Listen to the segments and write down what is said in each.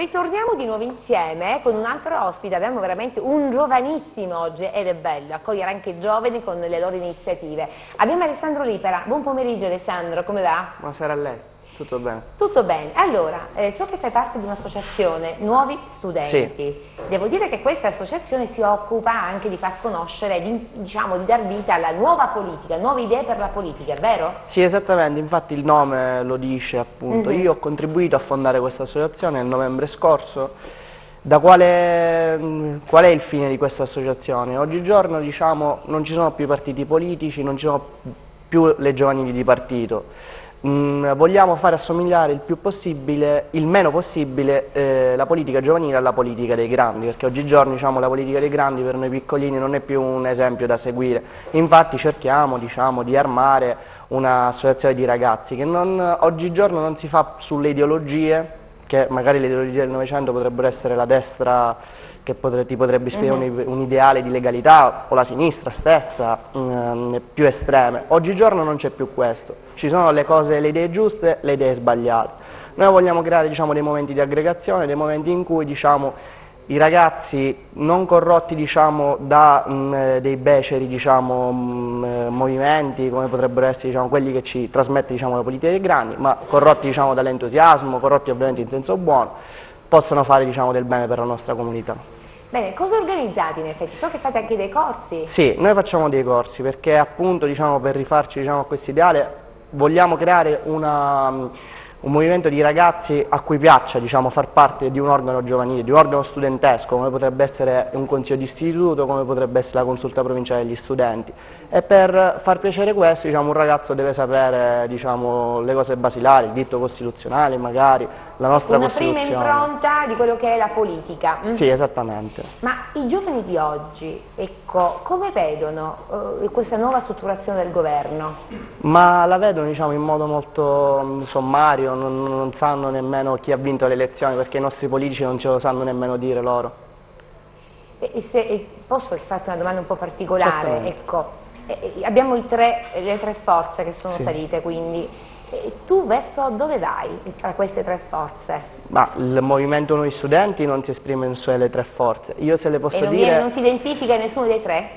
ritorniamo di nuovo insieme con un altro ospite, abbiamo veramente un giovanissimo oggi ed è bello accogliere anche i giovani con le loro iniziative. Abbiamo Alessandro Lipera, buon pomeriggio Alessandro, come va? Buonasera a lei. Tutto bene. Tutto bene. Allora, eh, so che fai parte di un'associazione, Nuovi Studenti. Sì. Devo dire che questa associazione si occupa anche di far conoscere, di, diciamo, di dar vita alla nuova politica, nuove idee per la politica, è vero? Sì, esattamente, infatti il nome lo dice appunto. Mm -hmm. Io ho contribuito a fondare questa associazione nel novembre scorso. Da quale, qual è il fine di questa associazione? Oggigiorno diciamo, non ci sono più partiti politici, non ci sono più le giovanili di partito Mm, vogliamo fare assomigliare il più possibile, il meno possibile, eh, la politica giovanile alla politica dei grandi, perché oggigiorno diciamo, la politica dei grandi per noi piccolini non è più un esempio da seguire. Infatti cerchiamo diciamo, di armare un'associazione di ragazzi che non, oggigiorno non si fa sulle ideologie, che magari le ideologie del Novecento potrebbero essere la destra che potre, ti potrebbe ispirare uh -huh. un, un, ideale di legalità o la sinistra stessa, um, più estreme. Oggigiorno non c'è più questo, ci sono le cose, le idee giuste, le idee sbagliate. Noi vogliamo creare diciamo, dei momenti di aggregazione, dei momenti in cui diciamo, i ragazzi non corrotti diciamo, da mh, mm, eh, dei beceri diciamo, mh, mm, eh, movimenti come potrebbero essere diciamo, quelli che ci trasmette diciamo, la politica dei grandi, ma corrotti diciamo, dall'entusiasmo, corrotti ovviamente in senso buono, possano fare diciamo, del bene per la nostra comunità. Bene, cosa organizzate in effetti? So che fate anche dei corsi. Sì, noi facciamo dei corsi perché appunto diciamo, per rifarci diciamo, a questo ideale vogliamo creare una un movimento di ragazzi a cui piaccia diciamo, far parte di un organo giovanile, di un organo studentesco, come potrebbe essere un consiglio di istituto, come potrebbe essere la consulta provinciale degli studenti. E per far piacere questo diciamo, un ragazzo deve sapere diciamo, le cose basilari, il diritto costituzionale magari, la nostra Una prima impronta di quello che è la politica. Mm? Sì, esattamente. Ma i giovani di oggi, ecco, come vedono uh, questa nuova strutturazione del governo? Ma la vedono diciamo, in modo molto mm, sommario, non, non, sanno nemmeno chi ha vinto le elezioni, perché i nostri politici non ce lo sanno nemmeno dire loro. E se, posso farti una domanda un po' particolare? Ecco, eh, abbiamo tre, le tre forze che sono sì. salite, quindi e tu verso dove vai tra queste tre forze? Ma il movimento Noi Studenti non si esprime in sole tre forze. Io se le posso e non dire... Viene, non si identifica nessuno dei tre?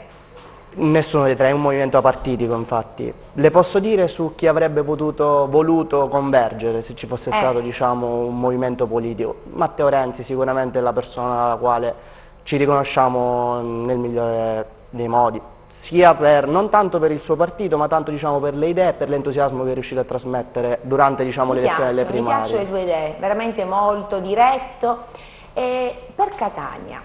Nessuno dei tre, è un movimento apartitico infatti. Le posso dire su chi avrebbe potuto, voluto convergere se ci fosse eh. stato diciamo, un movimento politico. Matteo Renzi sicuramente è la persona alla quale ci riconosciamo nel migliore dei modi sia per, non tanto per il suo partito, ma tanto diciamo, per le idee e per l'entusiasmo che è riuscito a trasmettere durante diciamo, l'elezione delle primarie. Mi piacciono le tue idee, veramente molto diretto. E per Catania,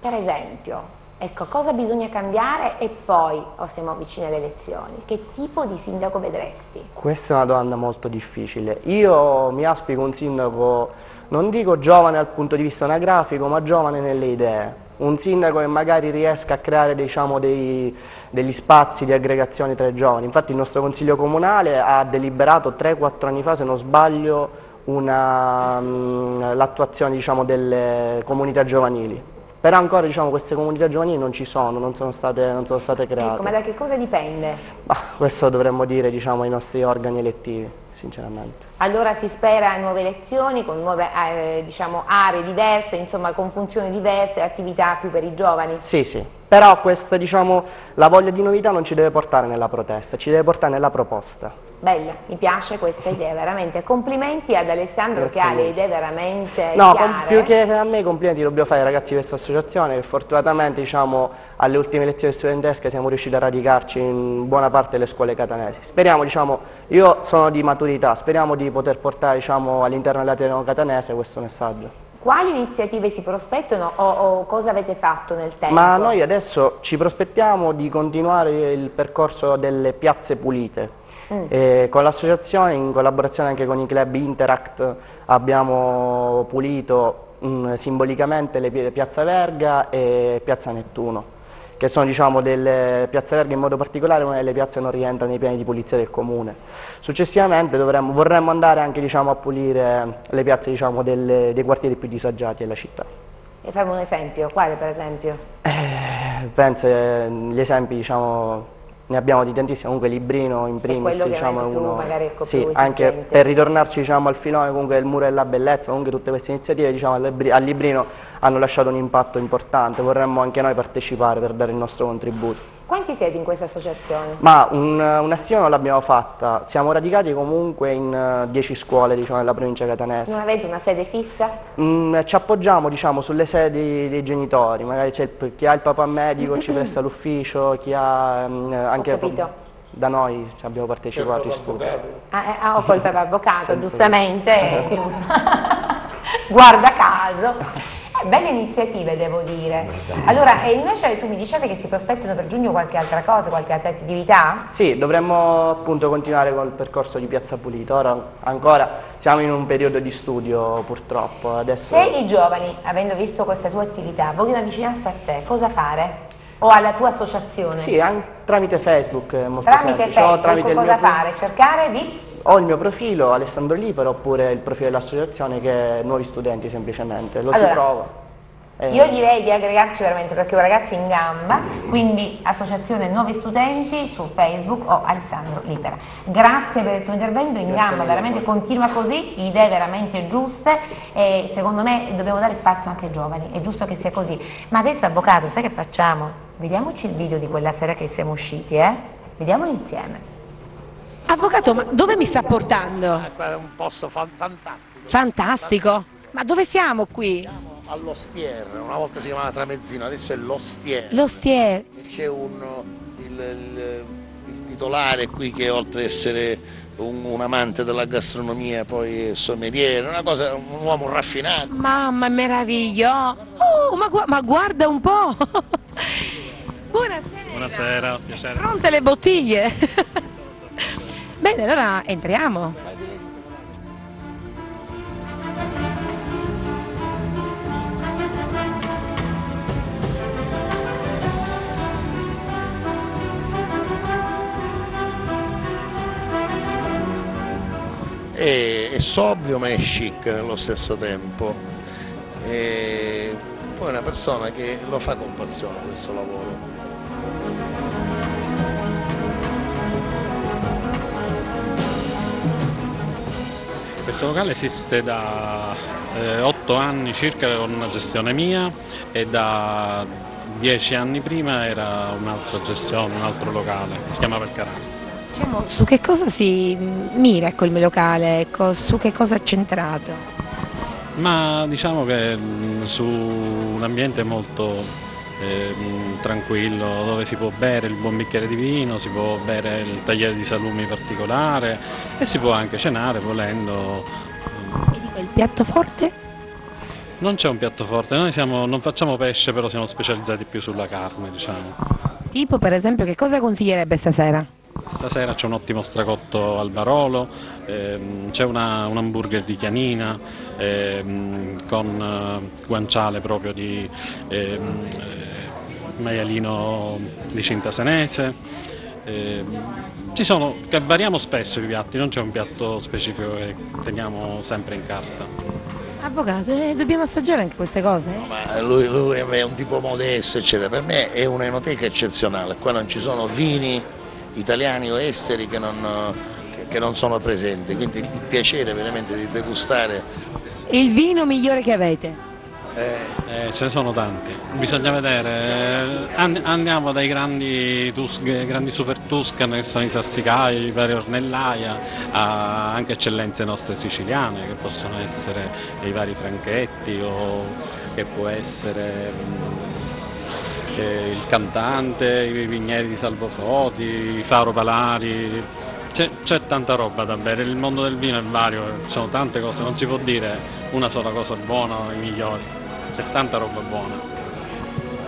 per esempio, ecco, cosa bisogna cambiare e poi, o siamo vicini alle elezioni, che tipo di sindaco vedresti? Questa è una domanda molto difficile. Io mi aspico un sindaco, non dico giovane dal punto di vista anagrafico, ma giovane nelle idee un sindaco che magari riesca a creare diciamo, dei, degli spazi di aggregazione tra i giovani. Infatti il nostro Consiglio Comunale ha deliberato 3-4 anni fa, se non sbaglio, l'attuazione diciamo, delle comunità giovanili. Però ancora diciamo, queste comunità giovanili non ci sono, non sono state, non sono state create. Ecco, ma da che cosa dipende? Bah, questo dovremmo dire diciamo, ai nostri organi elettivi, sinceramente. Allora si spera nuove elezioni, con nuove eh, diciamo, aree diverse, insomma con funzioni diverse, attività più per i giovani? Sì, sì. Però questa, diciamo, la voglia di novità non ci deve portare nella protesta, ci deve portare nella proposta. Bella, mi piace questa idea, veramente. Complimenti ad Alessandro Grazie che ha le idee veramente No, più che a me complimenti dobbiamo fare ai ragazzi di questa associazione che fortunatamente diciamo, alle ultime elezioni studentesche siamo riusciti a radicarci in buona parte delle scuole catanesi. Speriamo, diciamo, io sono di maturità, speriamo di poter portare diciamo, all'interno dell'Ateneo catanese questo messaggio. Quali iniziative si prospettano o, o, cosa avete fatto nel tempo? Ma noi adesso ci prospettiamo di continuare il percorso delle piazze pulite Mm. con l'associazione, in collaborazione anche con i club Interact, abbiamo pulito mh, mm, simbolicamente le Piazza Verga e Piazza Nettuno che sono diciamo, delle Piazza Verga in modo particolare una delle piazze che non rientra nei piani di pulizia del comune. Successivamente dovremmo, vorremmo andare anche diciamo, a pulire le piazze diciamo, delle, dei quartieri più disagiati della città. E fai un esempio, quale per esempio? Eh, penso agli esempi diciamo, ne abbiamo di tantissimi, comunque Librino in primis diciamo, è uno... ecco, sì, anche per ritornarci diciamo, al filone comunque il muro della bellezza, comunque tutte queste iniziative diciamo, al Librino hanno lasciato un impatto importante, vorremmo anche noi partecipare per dare il nostro contributo. Quanti siete in questa associazione? Ma un, una stima non l'abbiamo fatta, siamo radicati comunque in 10 uh, scuole diciamo, nella provincia catanese. Non avete una sede fissa? Mm, ci appoggiamo diciamo, sulle sedi dei genitori, magari il, chi ha il papà medico ci presta l'ufficio, chi ha um, anche da noi abbiamo partecipato in studio. Ah, eh, ah, ho col papà avvocato, giustamente, giusto. guarda caso. Belle iniziative devo dire. Allora, e invece tu mi dicevi che si prospettano per giugno qualche altra cosa, qualche altra attività? Sì, dovremmo appunto continuare col percorso di Piazza Pulita. Ora ancora siamo in un periodo di studio purtroppo. Adesso... Se i giovani, avendo visto questa tua attività, vogliono avvicinarsi a te, cosa fare? O alla tua associazione? Sì, anche tramite Facebook. Molto tramite semplice. Facebook, tramite cosa fare? Cercare di ho il mio profilo, Alessandro Libero, oppure il profilo dell'associazione che è Nuovi Studenti semplicemente, lo allora, si trova. Eh. Io direi di aggregarci veramente perché ho ragazzi in gamba, quindi Associazione Nuovi Studenti su Facebook o Alessandro Libera. Grazie per il tuo intervento, in Grazie gamba, veramente continua così, idee veramente giuste e secondo me dobbiamo dare spazio anche ai giovani, è giusto che sia così. Ma adesso avvocato, sai che facciamo? Vediamoci il video di quella sera che siamo usciti, eh? Vediamolo insieme. Avvocato, ma dove mi sta portando? È un posto fantastico. Fantastico? Ma dove siamo qui? Siamo all'Ostier, una volta si chiamava Tramezzino, adesso è l'Ostier. L'Ostier. C'è un, il, il, il, titolare qui che oltre ad essere un, un, amante della gastronomia, poi è sommeliere, una cosa, un uomo raffinato. Mamma meraviglia! Oh, ma, ma guarda un po'! Buonasera! Buonasera, piacere. Pronte le bottiglie? Bene, allora entriamo. È, è sobrio ma è chic nello stesso tempo. E poi è una persona che lo fa con passione questo lavoro. Questo locale esiste da eh, 8 anni circa con una gestione mia e da 10 anni prima era un'altra gestione, un altro locale, si chiamava il Carano. Diciamo, su che cosa si mira ecco, il mio locale, ecco, su che cosa è centrato? Ma diciamo che mh, su un ambiente molto eh, tranquillo dove si può bere il buon bicchiere di vino, si può bere il tagliere di salumi particolare e si può anche cenare volendo. Il piatto forte? Non c'è un piatto forte, noi siamo, non facciamo pesce però siamo specializzati più sulla carne diciamo. Tipo per esempio che cosa consiglierebbe stasera? Stasera c'è un ottimo stracotto al barolo, ehm, c'è un hamburger di chianina ehm, con eh, guanciale proprio di ehm, maialino di cinta senese. ci sono, che variamo spesso i piatti, non c'è un piatto specifico che teniamo sempre in carta. Avvocato, eh, dobbiamo assaggiare anche queste cose? No, lui, lui, è un tipo modesto, eccetera. Per me è un'enoteca eccezionale. Qua non ci sono vini italiani o esteri che non, che non sono presenti, quindi il piacere veramente di degustare. Il vino migliore che avete? Eh, eh, ce ne sono tanti, bisogna vedere, eh, andiamo dai grandi, tus, grandi, super Tuscan che sono i sassicai, i vari Ornellaia, a anche eccellenze nostre siciliane che possono essere i vari franchetti o che può essere mm, eh, il cantante, i vigneri di Salvo Foti, i Faro Palari, c'è, tanta roba da bere, il mondo del vino è vario, ci sono tante cose, non si può dire una sola cosa buona o i migliori c'è tanta roba buona.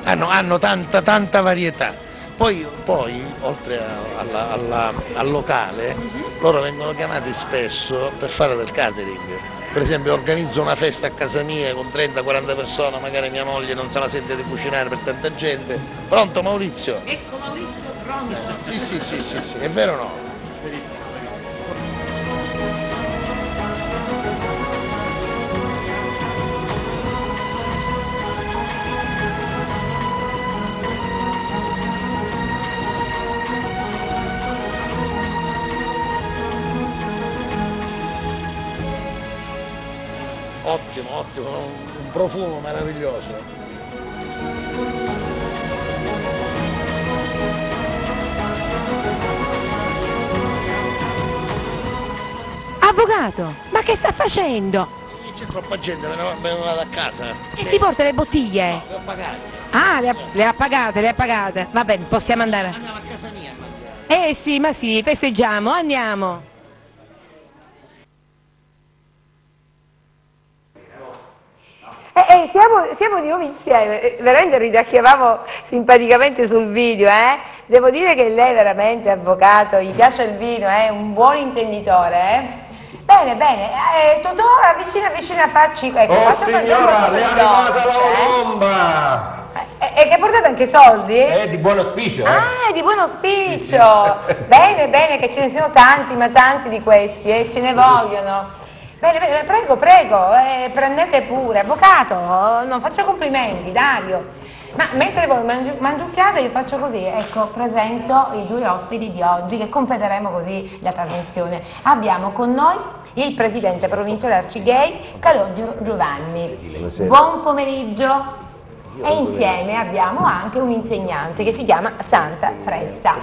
Hanno, hanno tanta, tanta varietà. Poi, poi oltre a, alla, alla, al locale. -huh. loro vengono chiamati spesso per fare del catering. Per esempio organizzo una festa a casa mia con 30-40 persone, magari mia moglie non se la sente di cucinare per tanta gente. Pronto Maurizio? Ecco Maurizio, pronto. Eh, sì, sì, sì, sì, sì, è vero o no? Ottimo, ottimo, un profumo meraviglioso. Avvocato, ma che sta facendo? C'è troppa gente, me ne, me ne vado a casa. E si porta le bottiglie? No, le ho pagate. Ah, le ha, le ha pagate, le ha pagate. Va bene, possiamo andare. Andiamo a casa mia. Eh sì, ma sì, festeggiamo, andiamo. Eh, eh, siamo, siamo di nuovo insieme, Eh, veramente ridacchiavamo simpaticamente sul video, eh? Devo dire che lei veramente, avvocato, gli piace il vino, è un buon intenditore, eh? Bene, bene, eh, Totò, avvicina, avvicina, facci, ecco, Oh signora, le è arrivata la colomba! eh? E, e che ha portato anche soldi? È di buon auspicio, eh? Ah, è di buon auspicio! Bene, bene, che ce ne siano tanti, ma tanti di questi, e ce ne vogliono. Bene, bene, prego, prego, eh, prendete pure. Avvocato, non faccia complimenti, Dario. Ma mentre voi mangi- mangiucchiate io faccio così, ecco, presento i due ospiti di oggi che completeremo così la trasmissione. Abbiamo con noi il presidente provinciale Arcigay, Calogero Giovanni. Buon pomeriggio. E insieme abbiamo anche un insegnante che si chiama Santa Fresta.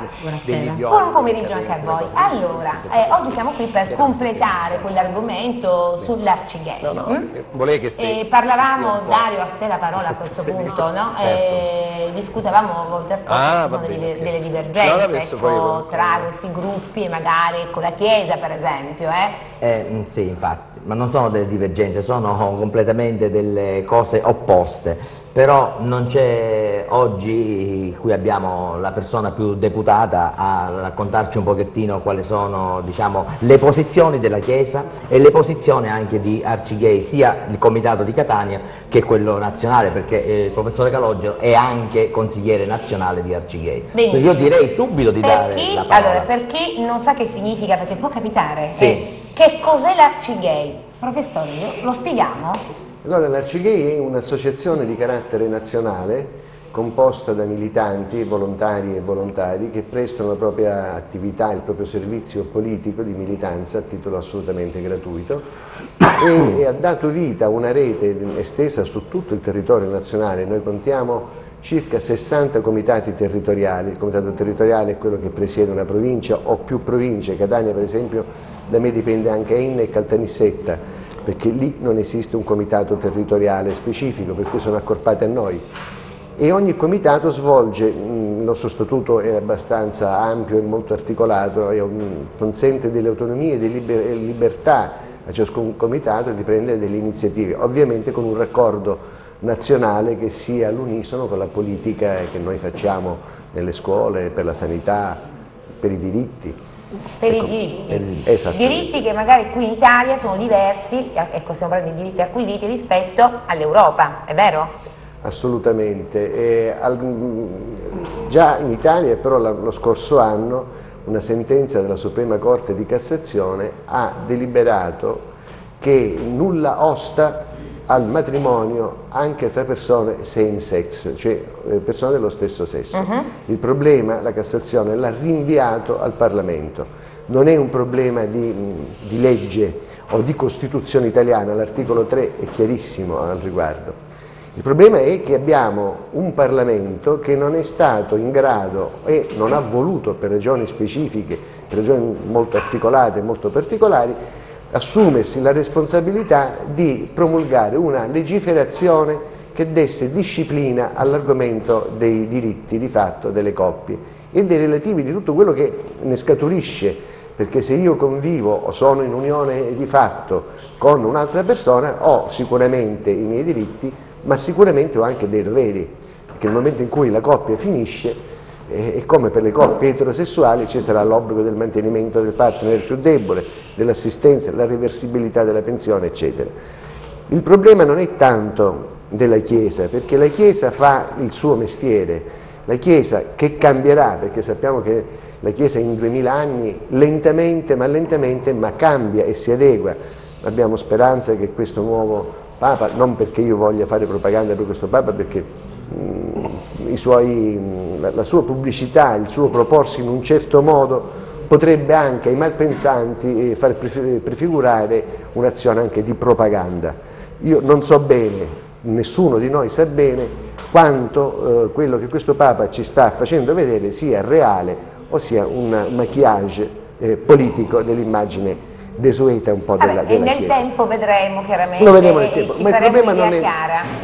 Buon pomeriggio anche a voi. Allora, eh, oggi siamo qui per completare quell'argomento sull'Arcigay. No, no, mm? eh, volevo che si- Eh, parlavamo, Dario, a te la parola a questo punto, no? certo. Eh, discutevamo a volte scorse, Ah, ci delle, delle divergenze ecco, tra questi gruppi e magari con la Chiesa, per esempio. Eh? Eh, mm, sì, infatti, ma non sono delle divergenze, sono completamente delle cose opposte, però non c'è oggi, qui abbiamo la persona più deputata a raccontarci un pochettino quali sono diciamo, le posizioni della Chiesa e le posizioni anche di Arcigay, sia il comitato di Catania che quello nazionale, perché eh, il professore Calogero è anche consigliere nazionale di. Quindi io direi subito di per dare chi, la parola. allora, per chi non sa che significa, perché può capitare, Sì. eh, che cos'è l'Arcigay? Professore, lo- spieghiamo? Allora, l'Arcigay è un'associazione di carattere nazionale composta da militanti, volontari e volontari che prestano la propria attività, il proprio servizio politico di militanza a titolo assolutamente gratuito e, e ha dato vita a una rete estesa su tutto il territorio nazionale. Noi contiamo circa 60 comitati territoriali, il comitato territoriale è quello che presiede una provincia o più province, Catania per esempio da me dipende anche Enna e Caltanissetta, perché lì non esiste un comitato territoriale specifico, per cui sono accorpate a noi. E ogni comitato svolge, mh, il nostro statuto è abbastanza ampio e molto articolato, consente delle autonomie e delle liber- libertà a ciascun comitato di prendere delle iniziative, ovviamente con un raccordo nazionale che sia all'unisono con la politica che noi facciamo nelle scuole, per la sanità, per i diritti. Per Ecco, i diritti. esattamente. Diritti che magari qui in Italia sono diversi, ecco stiamo parlando di diritti acquisiti rispetto all'Europa, è vero? Assolutamente. E al- già in Italia però lo scorso anno una sentenza della Suprema Corte di Cassazione ha deliberato che nulla osta al matrimonio anche fra persone same sex, cioè eh, persone dello stesso sesso. Il problema la Cassazione l'ha rinviato al Parlamento. Non è un problema di, di legge o di Costituzione italiana, l'articolo 3 è chiarissimo al riguardo. Il problema è che abbiamo un Parlamento che non è stato in grado e non ha voluto, per ragioni specifiche, per ragioni molto articolate e molto particolari, assumersi la responsabilità di promulgare una legiferazione che desse disciplina all'argomento dei diritti di fatto delle coppie e dei relativi di tutto quello che ne scaturisce, perché se io convivo o sono in unione di fatto con un'altra persona ho sicuramente i miei diritti, ma sicuramente ho anche dei doveri, perché nel momento in cui la coppia finisce e come per le coppie eterosessuali ci sarà l'obbligo del mantenimento del partner più debole, dell'assistenza, della reversibilità della pensione, eccetera. Il problema non è tanto della Chiesa, perché la Chiesa fa il suo mestiere, la Chiesa che cambierà, perché sappiamo che la Chiesa in duemila anni lentamente, ma lentamente, ma cambia e si adegua. Abbiamo speranza che questo nuovo Papa, non perché io voglia fare propaganda per questo Papa, perché suoi, la, sua pubblicità, il suo proporsi in un certo modo potrebbe anche ai malpensanti eh, far prefi- prefigurare un'azione anche di propaganda. Io non so bene, nessuno di noi sa bene quanto eh, quello che questo Papa ci sta facendo vedere sia reale o sia un maquillage eh, politico dell'immagine desueta un po' Vabbè, della, e della nel Chiesa. tempo vedremo chiaramente Lo vedremo nel e tempo, ma il, è,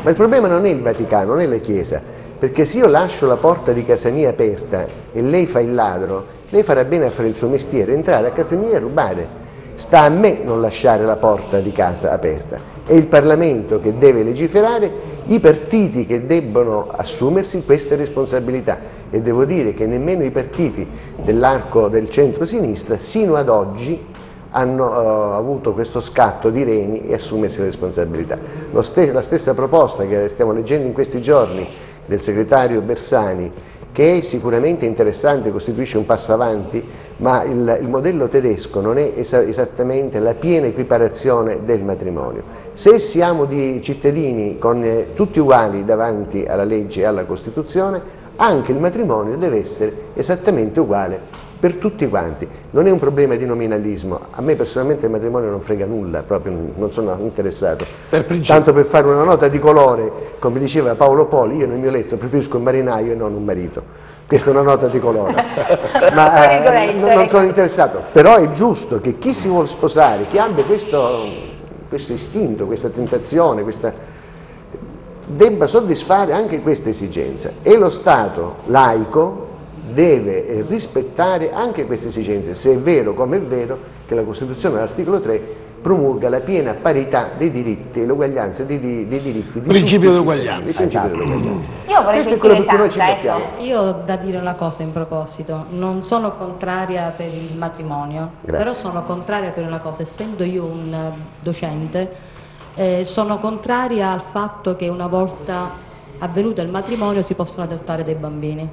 ma il problema non è il Vaticano, non è la Chiesa, perché se io lascio la porta di casa mia aperta e lei fa il ladro, lei farà bene a fare il suo mestiere, entrare a casa mia e rubare. Sta a me non lasciare la porta di casa aperta. È il Parlamento che deve legiferare, i partiti che debbono assumersi queste responsabilità. E devo dire che nemmeno i partiti dell'arco del centro-sinistra, sino ad oggi, hanno eh, avuto questo scatto di reni e assumersi le responsabilità. Ste- la stessa proposta che stiamo leggendo in questi giorni del segretario Bersani, che è sicuramente interessante, costituisce un passo avanti, ma il, il modello tedesco non è esa- esattamente la piena equiparazione del matrimonio. Se siamo di cittadini con, eh, tutti uguali davanti alla legge e alla Costituzione, anche il matrimonio deve essere esattamente uguale per tutti quanti. Non è un problema di nominalismo. A me personalmente il matrimonio non frega nulla, proprio non sono interessato. Per. Tanto per fare una nota di colore, come diceva Paolo Poli, io nel mio letto preferisco un marinaio e non un marito. Questa è una nota di colore. Ma eh, non, non sono interessato. Però è giusto che chi si vuole sposare, chi abbia questo, questo istinto, questa tentazione, questa debba soddisfare anche questa esigenza e lo Stato laico deve eh, rispettare anche queste esigenze, se è vero come è vero che la Costituzione all'articolo 3 promulga la piena parità dei diritti e l'uguaglianza dei, dei diritti di Principio dell'uguaglianza. Io vorrei Questo sentire ci Santa, ecco. Io ho da dire una cosa in proposito, non sono contraria per il matrimonio, Grazie. però sono contraria per una cosa, essendo io un eh, docente, eh, sono contraria al fatto che una volta avvenuto il matrimonio si possano adottare dei bambini,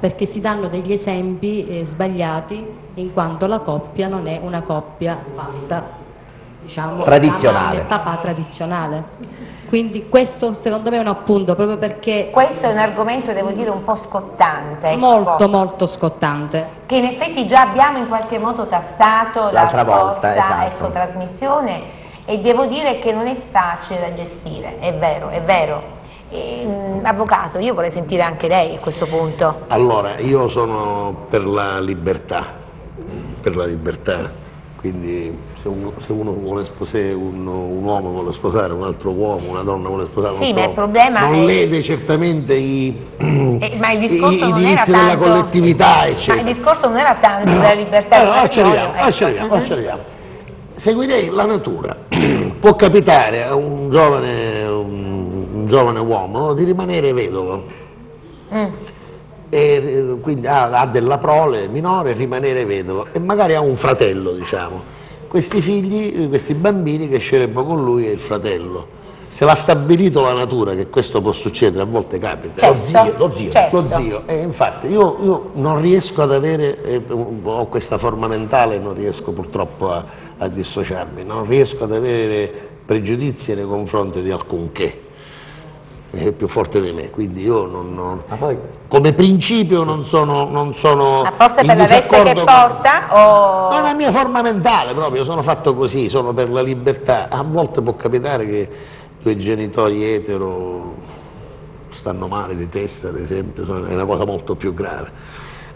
perché si danno degli esempi eh, sbagliati in quanto la coppia non è una coppia fatta, diciamo, Tradizionale. papà tradizionale. Quindi questo secondo me è un appunto proprio perché Questo è un argomento, devo dire, un po' scottante. ecco, molto molto scottante. che in effetti già abbiamo in qualche modo tastato la L'altra scorsa volta, esatto. ecco, trasmissione e devo dire che non è facile da gestire, è vero, è vero. E, mh, avvocato, io vorrei sentire anche lei a questo punto. Allora, io sono per la libertà, per la libertà, quindi se uno, se uno vuole sposare, un, un uomo vuole sposare un altro uomo, una donna vuole sposare un Sì, altro ma il problema non è- lede certamente i, Eh, ma il discorso i- i diritti era della tanto- collettività, Ma eccetera. il discorso non era tanto della libertà Allora, del ci arriviamo, ecco. ci arriviamo, ci arriviamo. Seguirei la natura. Può capitare a un giovane, giovane uomo di rimanere vedovo. Mm. E eh, quindi ha, ha della prole minore, rimanere vedovo e magari ha un fratello, diciamo. Questi figli, questi bambini crescerebbero con lui e il fratello. Se l'ha stabilito la natura che questo può succedere, a volte capita. Certo, Lo zio, lo zio, certo. lo zio. E infatti io, io non riesco ad avere, eh, ho questa forma mentale, non riesco purtroppo a, a dissociarmi, non riesco ad avere pregiudizi nei confronti di alcunché. È più forte di me, quindi io non, non- Ma poi come principio non sono, non sono Ma forse in per la veste che porta o... non è la mia forma mentale proprio, sono fatto così, sono per la libertà. A volte può capitare che due genitori etero stanno male di testa, ad esempio, è una cosa molto più grave.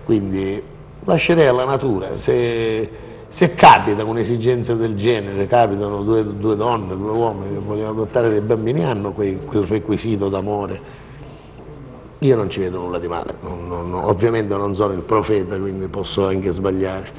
Quindi lascerei alla natura. Se, se capita un'esigenza del genere, capitano due, due donne, due uomini che vogliono adottare dei bambini, hanno quei- quel requisito d'amore. Io non ci vedo nulla di male, non- non- ovviamente non sono il profeta, quindi posso anche sbagliare.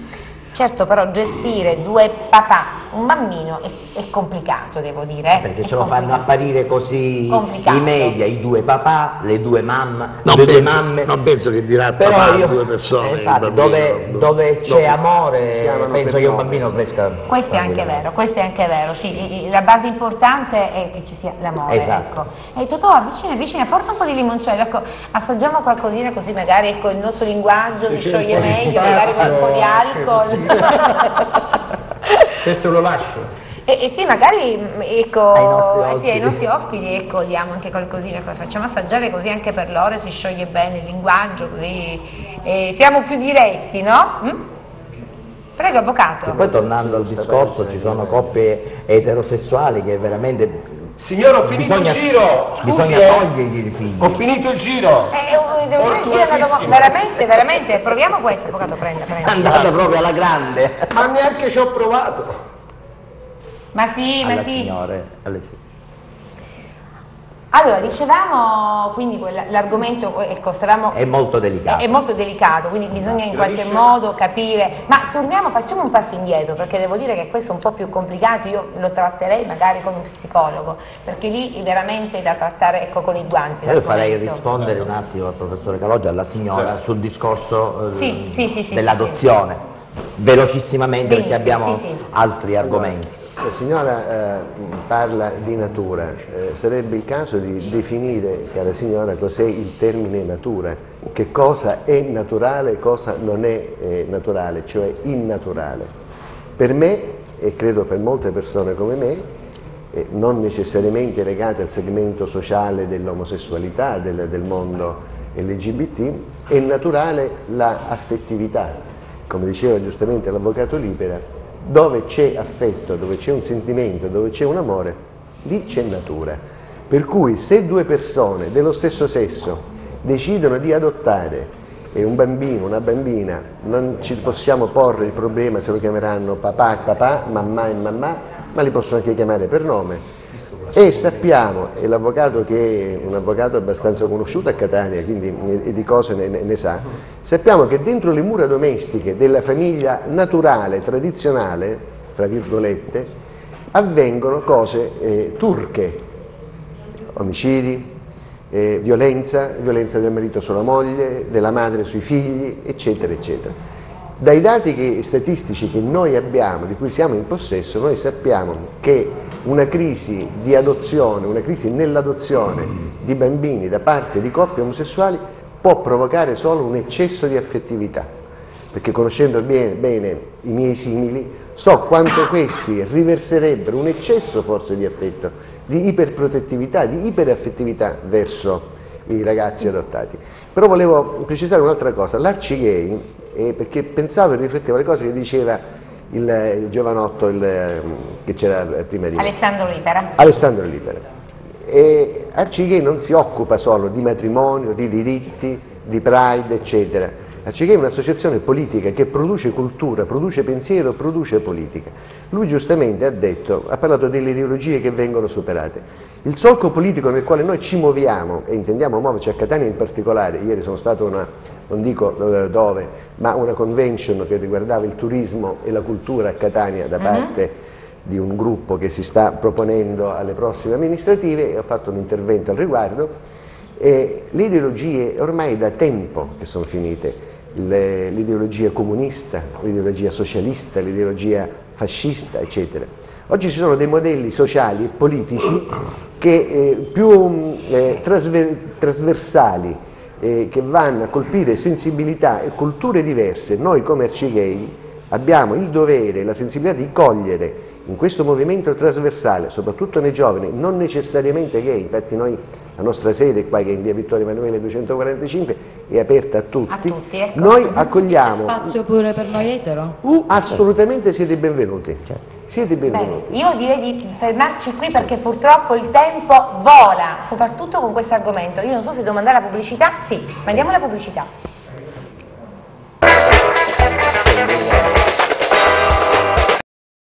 Certo, però gestire due papà, un bambino è, è complicato, devo dire. eh. perché È ce lo fanno complicato. apparire così Complicato. i media, i due papà, le due mamme, Non le due penso- mamme. non penso che dirà Però papà io- due persone, eh, infatti, bambino, dove, no. dove c'è No. amore, penso che un bambino cresca. Questo è anche vero, questo è anche vero, sì, la base importante è che ci sia l'amore. Esatto. Ecco. E Totò, avvicina, avvicina, porta un po' di limoncello, ecco, assaggiamo qualcosina così magari ecco, il nostro linguaggio si scioglie meglio, magari con un po' di alcol. Questo lo lascio. E, e sì, magari mh, ecco, Ai nostri sì, ai ospiti. nostri ospiti ecco, diamo anche qualcosina, facciamo assaggiare così anche per loro, si scioglie bene il linguaggio, così eh, siamo più diretti, no? Mm? Prego, avvocato. E poi tornando al discorso, ci sono coppie eterosessuali che veramente Signore, ho finito Bisogna- il giro. Scusi, bisogna eh. togliergli i figli. Ho finito il giro. Eh, eh, devo dire, il giro veramente, veramente, proviamo questo, avvocato, prenda, prenda. andata proprio alla grande. Ma neanche ci ho provato. Ma sì, ma Alla sì. signore, alle si- Allora, dicevamo, quindi l'argomento, ecco, stavamo... È molto delicato. È, è molto delicato, quindi bisogna in qualche modo capire. Ma torniamo, facciamo un passo indietro, perché devo dire che questo è un po' più complicato, io lo tratterei magari con un psicologo, perché lì è veramente da trattare ecco, con i guanti. Io farei rispondere un attimo al professore Caloggia, alla signora, sul discorso eh, Sì, sì, sì, sì, dell'adozione, velocissimamente perché Benissimo, abbiamo sì, sì. altri argomenti. La signora eh, parla di natura, eh, sarebbe il caso di definire, cara signora, cos'è il termine natura, che cosa è naturale e cosa non è eh, naturale, cioè innaturale. Per me, e credo per molte persone come me, eh, non necessariamente legate al segmento sociale dell'omosessualità, del, del mondo LGBT, è naturale la affettività, come diceva giustamente l'avvocato Libera, dove c'è affetto, dove c'è un sentimento, dove c'è un amore, lì c'è natura. Per cui se due persone dello stesso sesso decidono di adottare eh, un bambino, una bambina, non ci possiamo porre il problema se lo chiameranno papà e papà, mamma e mamma, ma li possono anche chiamare per nome. E sappiamo, e l'avvocato che è un avvocato abbastanza conosciuto a Catania, quindi di cose ne- ne sa, sappiamo che dentro le mura domestiche della famiglia naturale, tradizionale, fra virgolette, avvengono cose eh, turche, omicidi, eh, violenza, violenza del marito sulla moglie, della madre sui figli, eccetera, eccetera. Dai dati che- statistici che noi abbiamo, di cui siamo in possesso, noi sappiamo che una crisi di adozione, una crisi nell'adozione di bambini da parte di coppie omosessuali può provocare solo un eccesso di affettività perché conoscendo bene, bene i miei simili, so quanto questi riverserebbero un eccesso forse di affetto, di iperprotettività, di iperaffettività verso i ragazzi adottati. Però volevo precisare un'altra cosa, l'Arcigay, eh, perché pensavo e riflettevo alle cose che diceva il, il giovanotto il, che c'era prima di me. Alessandro Libera. Alessandro Libera. E Arcigay non si occupa solo di matrimonio, di diritti, di pride, eccetera. Arcigay è un'associazione politica che produce cultura, produce pensiero, produce politica. Lui giustamente ha detto, ha parlato delle ideologie che vengono superate. Il solco politico nel quale noi ci muoviamo e intendiamo muoverci a Catania in particolare, ieri sono stato a una, non dico eh, dove, ma una convention che riguardava il turismo e la cultura a Catania da parte di un gruppo che si sta proponendo alle prossime amministrative e ho fatto un intervento al riguardo. E le ideologie ormai da tempo che sono finite, l'ideologia comunista, l'ideologia socialista, l'ideologia fascista, eccetera. Oggi ci sono dei modelli sociali e politici che eh, più eh, trasver- trasversali, eh, che vanno a colpire sensibilità e culture diverse. Noi come Arcigay abbiamo il dovere e la sensibilità di cogliere in questo movimento trasversale, soprattutto nei giovani, non necessariamente gay, infatti noi la nostra sede qua che è in via Vittorio Emanuele 245 è aperta a tutti, A tutti, ecco. noi C'è accogliamo, spazio pure per noi etero? Uh, assolutamente siete benvenuti, siete Bene, benvenuti. io direi di fermarci qui perché purtroppo il tempo vola, soprattutto con questo argomento. Io non so se devo mandare la pubblicità. Sì, mandiamo la pubblicità.